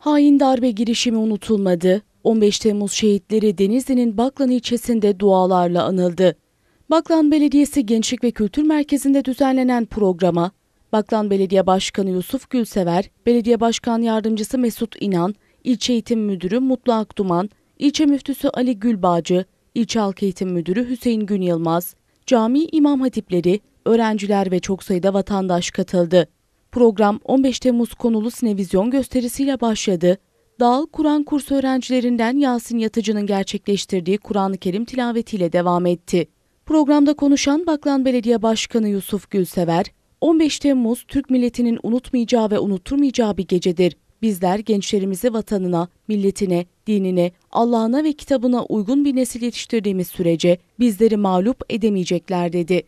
Hain darbe girişimi unutulmadı. 15 Temmuz şehitleri Denizli'nin Baklan ilçesinde dualarla anıldı. Baklan Belediyesi Gençlik ve Kültür Merkezi'nde düzenlenen programa Baklan Belediye Başkanı Yusuf Gülsever, Belediye Başkan Yardımcısı Mesut İnan, İlçe Eğitim Müdürü Mutlu Akduman, İlçe Müftüsü Ali Gülbağcı, İlçe Halk Eğitim Müdürü Hüseyin Gün Yılmaz, cami imam hatipleri, öğrenciler ve çok sayıda vatandaş katıldı. Program 15 Temmuz konulu sinevizyon gösterisiyle başladı. Dağıl Kur'an kursu öğrencilerinden Yasin Yatıcı'nın gerçekleştirdiği Kur'an-ı Kerim tilavetiyle devam etti. Programda konuşan Baklan Belediye Başkanı Yusuf Gülsever, 15 Temmuz Türk milletinin unutmayacağı ve unutturmayacağı bir gecedir. Bizler gençlerimizi vatanına, milletine, dinine, Allah'ına ve kitabına uygun bir nesil yetiştirdiğimiz sürece bizleri mağlup edemeyecekler dedi.